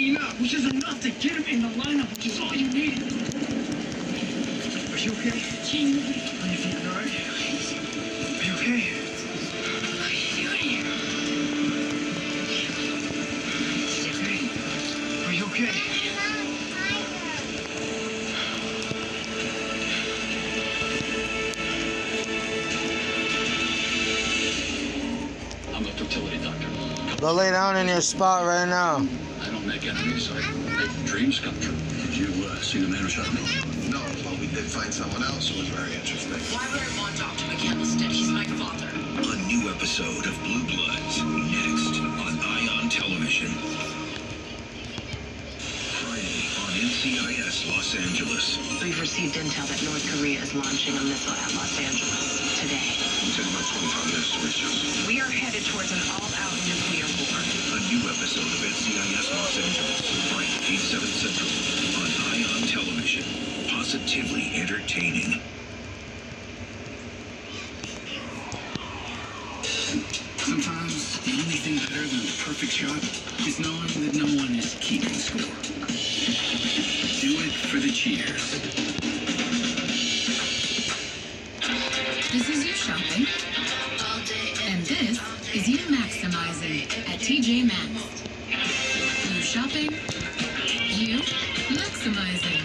enough. Which is enough to get him in the lineup, which is all you needed. Are you okay? Are you feeling all right? Are you okay? What are you doing here? Okay. Are you okay? I'm a fertility doctor. Go lay down in your spot right now. I don't make enemies. I make dreams come true. Did you uh, see the man who shot me? No, but we did find someone else who was very interesting. Why would I want Dr. McCandlestead? He's my father. A new episode of Blue Bloods next on Ion Television. Friday on NCIS Los Angeles. We've received intel that North Korea is launching a missile at Los Angeles today. We take about 25 minutes to reach us. We are headed towards an all-out nuclear war. A new episode of NCIS Los Angeles. Friday, 8, 7 Central on Ion Television. Positively entertaining. Sometimes the only thing better than the perfect shot is knowing that no one is keeping score. Do it for the cheers. Shopping, and this is you maximizing at TJ Maxx. You shopping, you maximizing.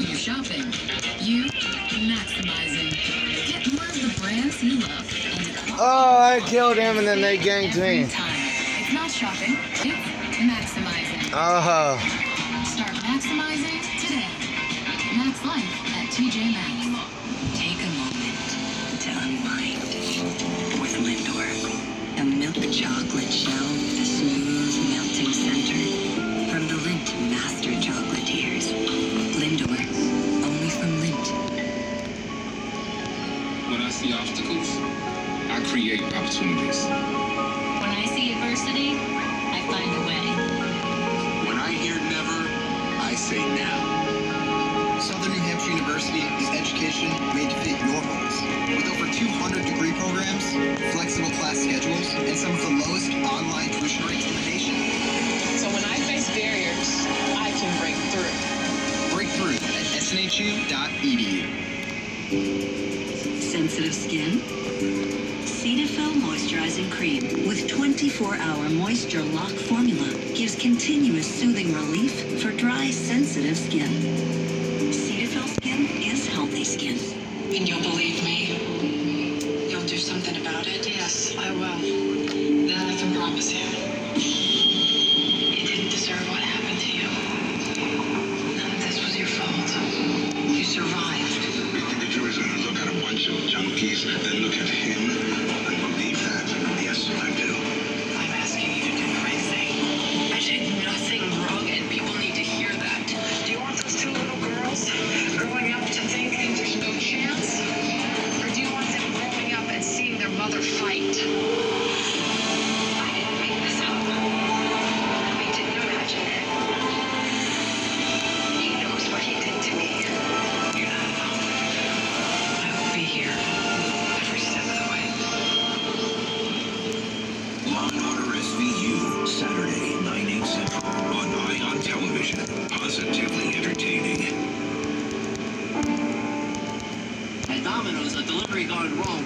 You shopping, you maximizing. Get more of the brands you love and the quality Oh, I killed him and then they ganked me. time. It's not shopping, it's maximizing. Oh, Start maximizing today. Max life at TJ Maxx. Chocolate shell with a smooth melting center. From the Lindt Master Chocolatiers. Lindor. Only from Lindt. When I see obstacles, I create opportunities. When I see adversity, I find a way. When I hear never, I say now. Southern New Hampshire University is education made to fit your goals. With over 200 degree programs, flexible class snhu.edu. Sensitive skin? Cetaphil Moisturizing Cream with 24-hour moisture lock formula gives continuous soothing relief for dry, sensitive skin. Cetaphil skin is healthy skin. And you'll believe me? You'll do something about it? Yes, I will. That I can promise you. You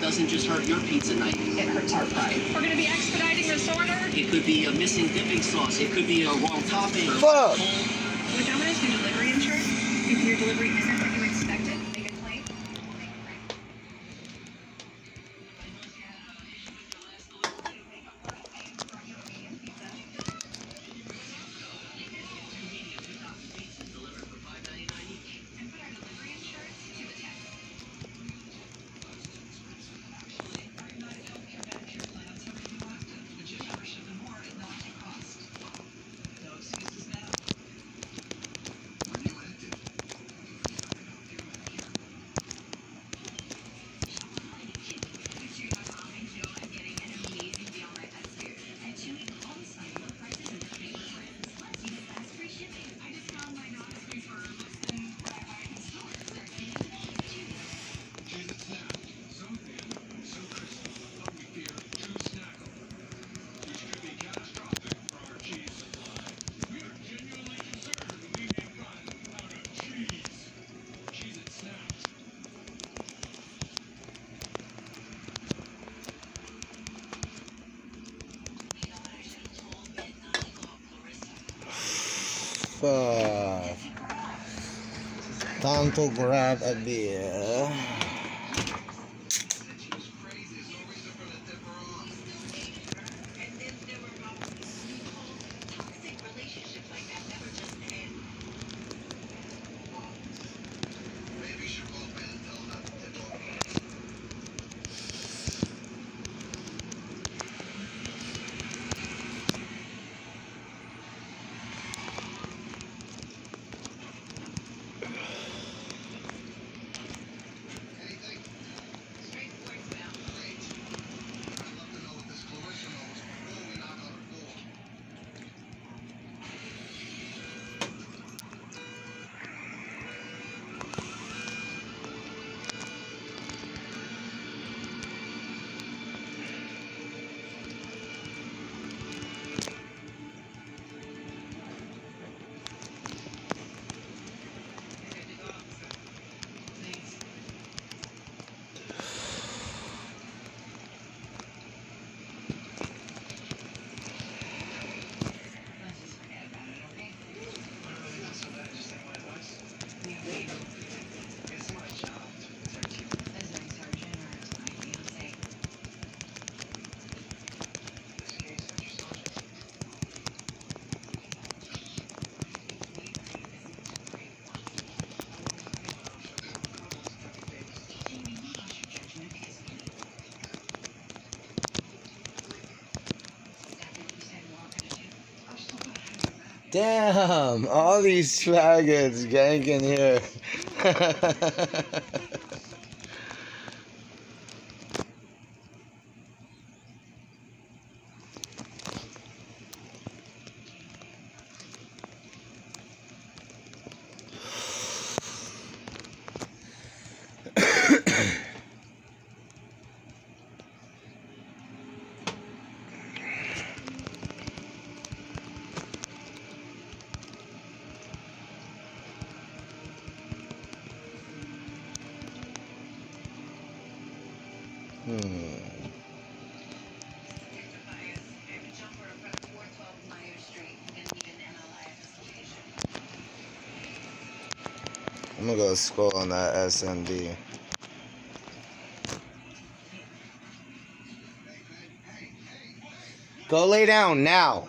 doesn't just hurt your pizza night. It hurts our pride. We're going to be expediting this order. It could be a missing dipping sauce. It could be a wrong topping. or Fuck. cold. With Domino's new delivery insurance, if your delivery isn't Fuck. Uh, Time to grab a beer. Damn, all these faggots ganking here. hmm. I'm gonna go scroll on that SMD. Go lay down now.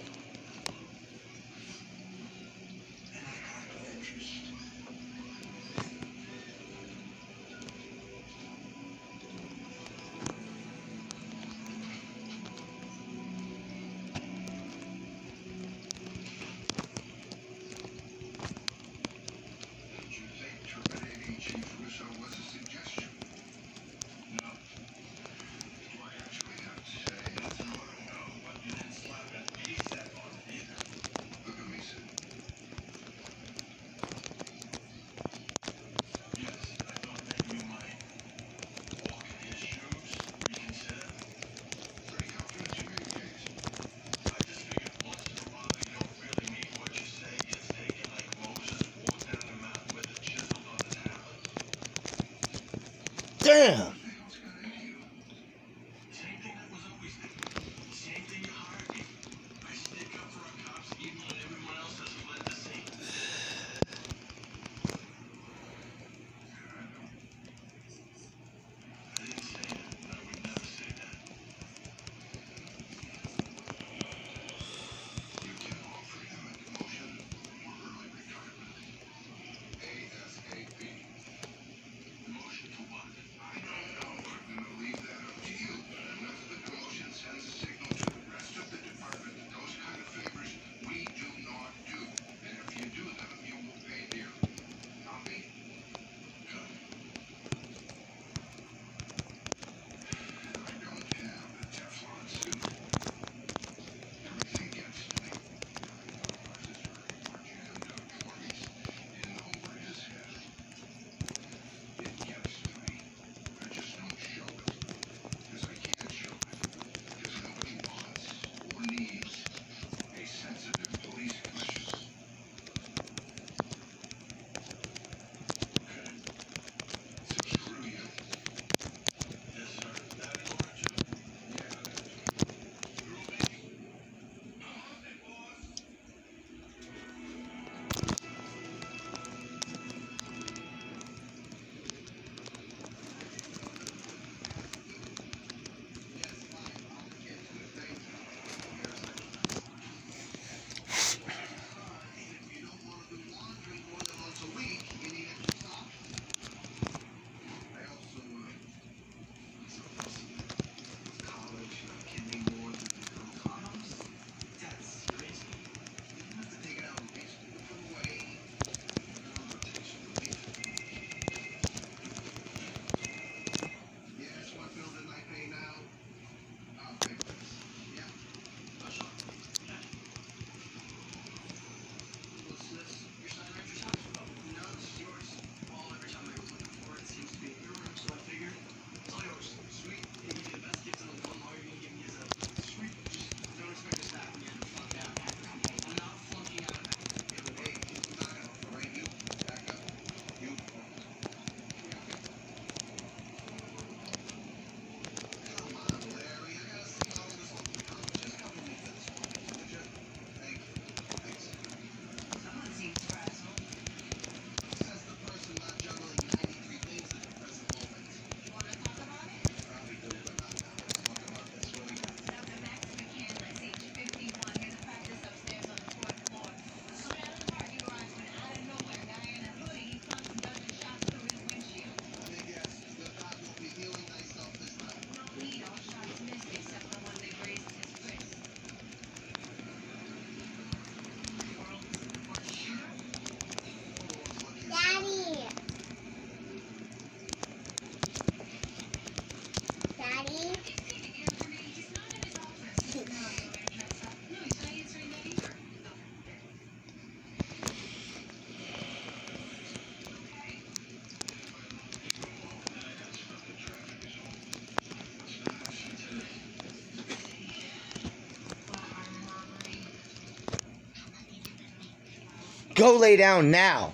Go lay down now.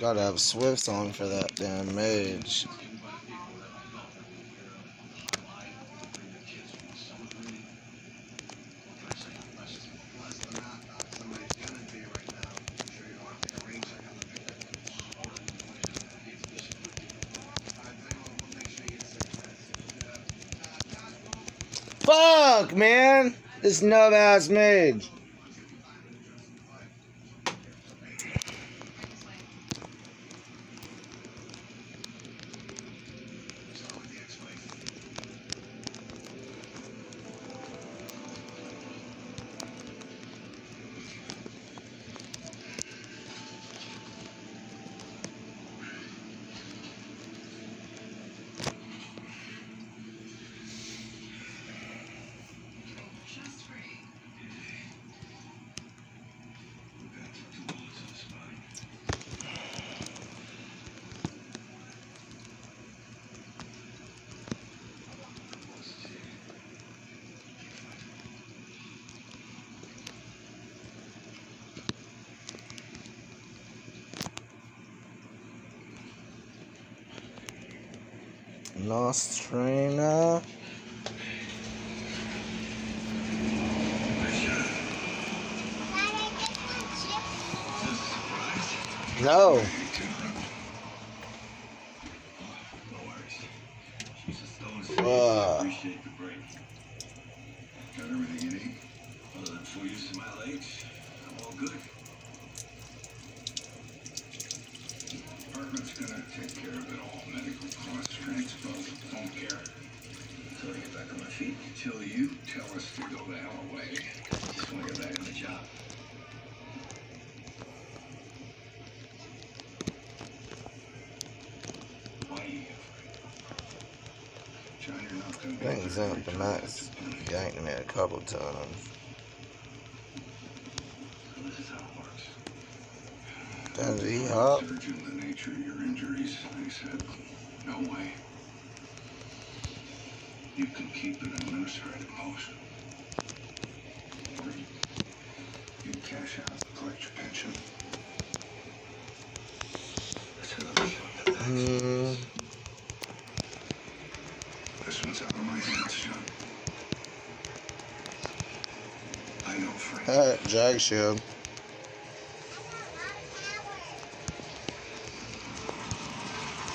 Gotta have Swift on for that damn mage. Fuck, man! This nub ass mage. Nostrina. No. Me a couple times. This is how it works. Does hop? The nature of your injuries, they said, no way. You can keep an administrative post. Or you, you cash out, collect your pension. That's how the Hmm. This one's out of my hands, John. I know, Frank. Alright, drag shield.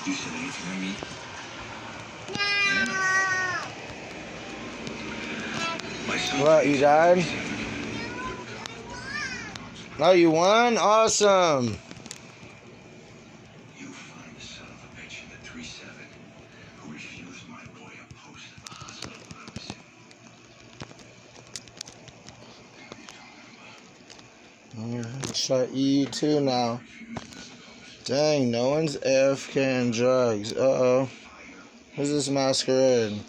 You said anything to me? My What, you died? Oh, you won? Awesome. You find the son of a bitch in the 3-7 who refused my boy a post at the hospital when I was in. Mm, Too now. Dang, no one's AFK and drugs. Uh oh. Who's this masquerade?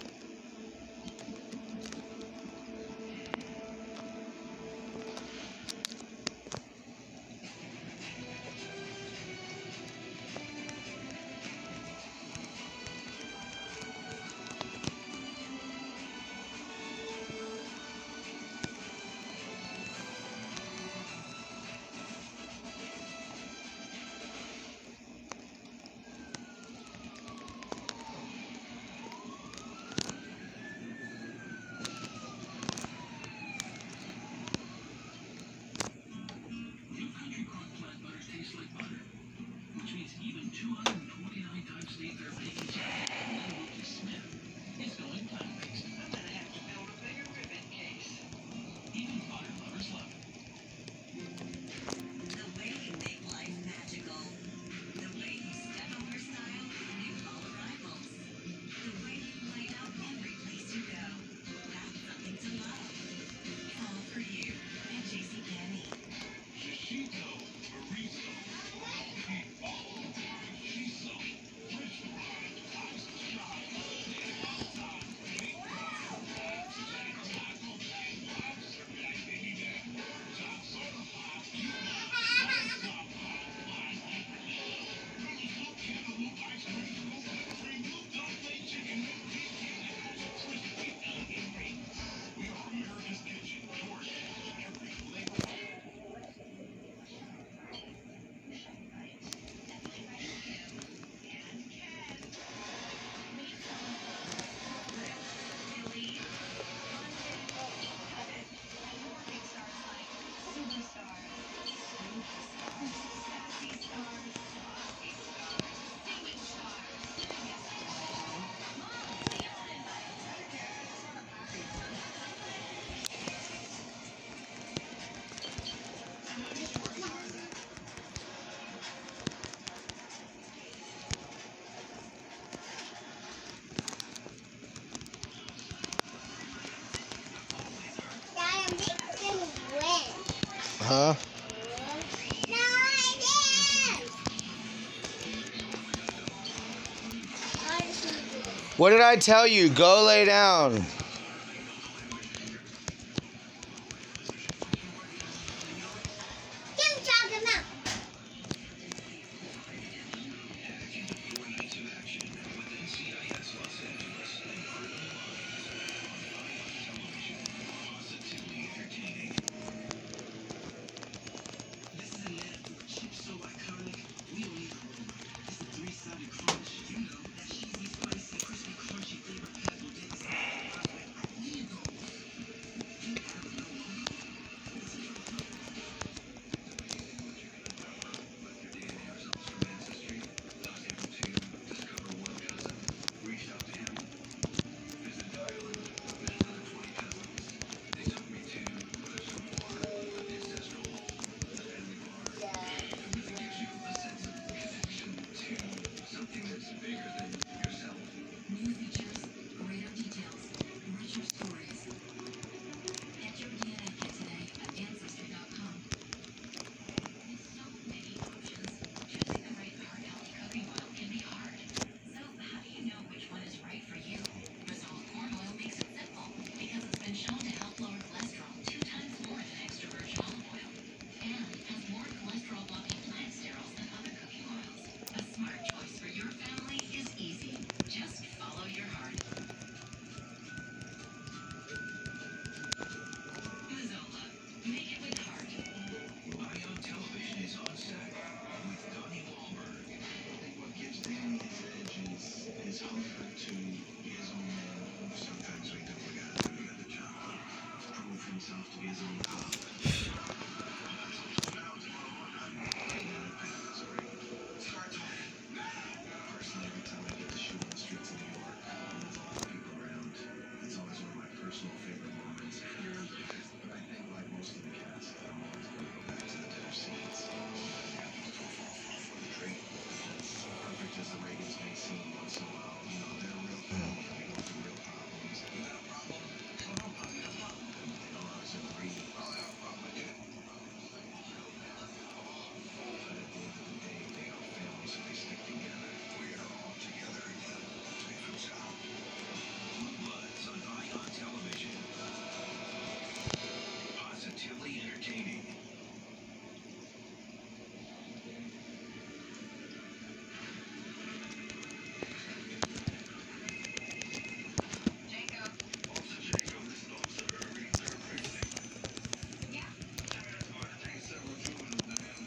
Huh? What did I tell you? Go lay down.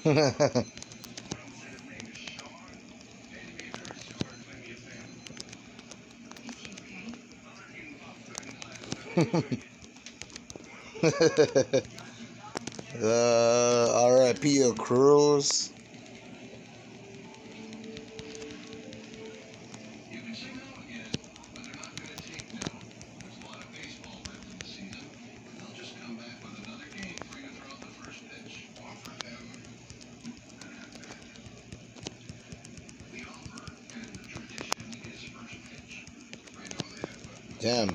uh, R.I.P. Cruz.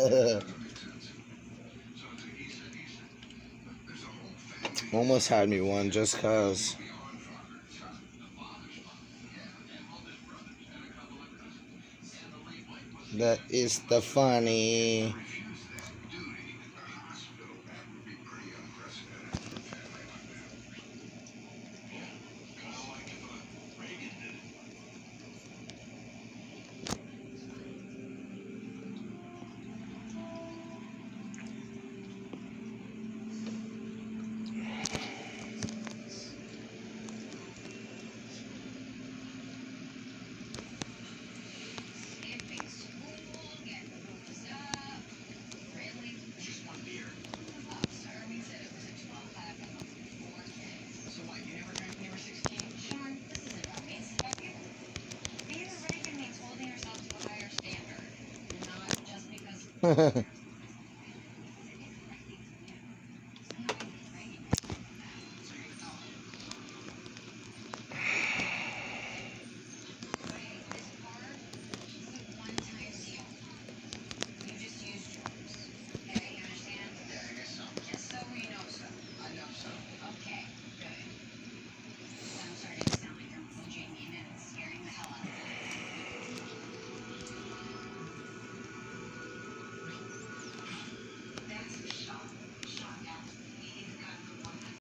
Almost had me one just cause. That is the funny. Alright.